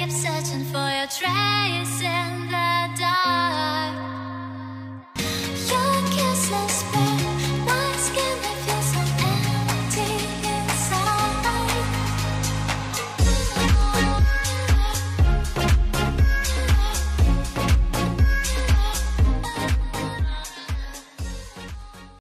keep searching for your traces.